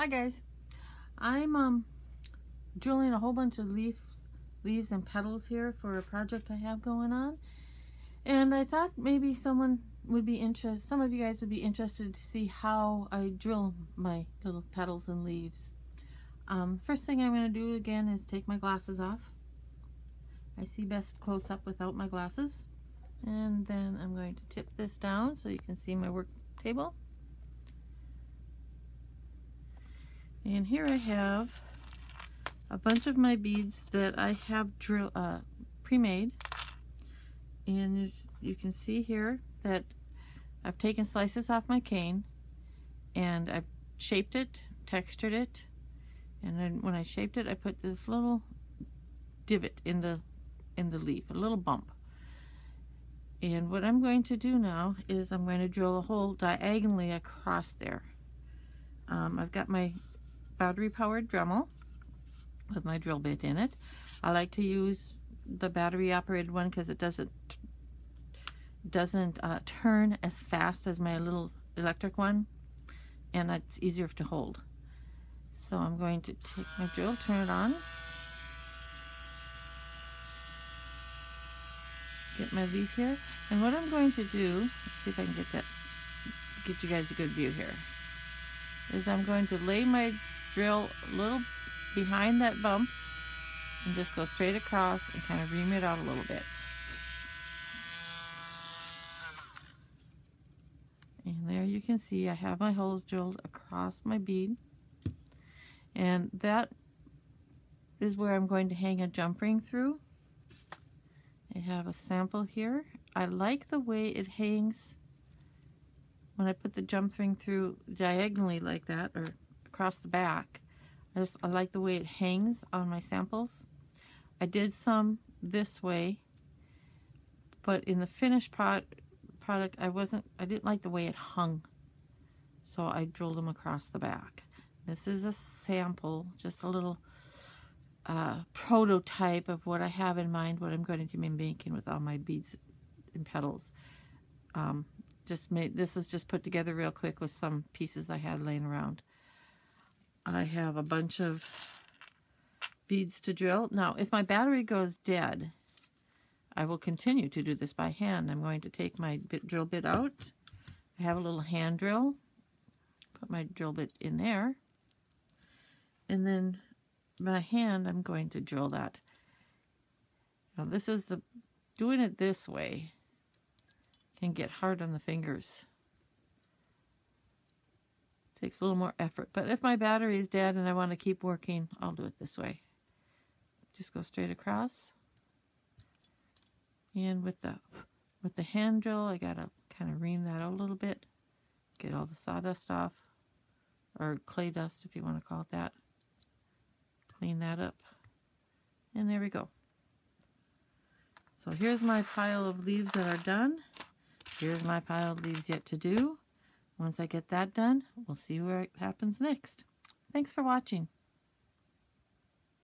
Hi guys. I'm um drilling a whole bunch of leaves leaves and petals here for a project I have going on. And I thought maybe someone would be interested, some of you guys would be interested to see how I drill my little petals and leaves. Um, first thing I'm going to do again is take my glasses off. I see best close up without my glasses. And then I'm going to tip this down so you can see my work table. And here I have a bunch of my beads that I have drill uh, pre-made. And you can see here that I've taken slices off my cane and I've shaped it, textured it, and then when I shaped it, I put this little divot in the in the leaf, a little bump. And what I'm going to do now is I'm going to drill a hole diagonally across there. Um, I've got my battery powered Dremel with my drill bit in it. I like to use the battery operated one because it doesn't doesn't uh, turn as fast as my little electric one and it's easier to hold. So I'm going to take my drill, turn it on, get my leaf here, and what I'm going to do, let's see if I can get that, get you guys a good view here, is I'm going to lay my drill a little behind that bump and just go straight across and kind of ream it out a little bit. And there you can see I have my holes drilled across my bead. And that is where I'm going to hang a jump ring through. I have a sample here. I like the way it hangs when I put the jump ring through diagonally like that or across the back. I just I like the way it hangs on my samples. I did some this way, but in the finished product, product I wasn't I didn't like the way it hung. So I drilled them across the back. This is a sample, just a little uh, prototype of what I have in mind, what I'm going to be making with all my beads and petals. Um, just made this is just put together real quick with some pieces I had laying around. I have a bunch of beads to drill. Now, if my battery goes dead, I will continue to do this by hand. I'm going to take my bit, drill bit out. I have a little hand drill. Put my drill bit in there. And then my hand, I'm going to drill that. Now this is the, doing it this way can get hard on the fingers. Takes a little more effort. But if my battery is dead and I want to keep working, I'll do it this way. Just go straight across. And with the with the hand drill, I gotta kind of ream that out a little bit. Get all the sawdust off. Or clay dust if you want to call it that. Clean that up. And there we go. So here's my pile of leaves that are done. Here's my pile of leaves yet to do. Once I get that done, we'll see what happens next. Thanks for watching.